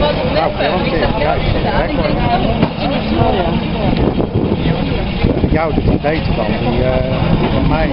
Nou, voor Jou het beter dan die, uh, die van mij.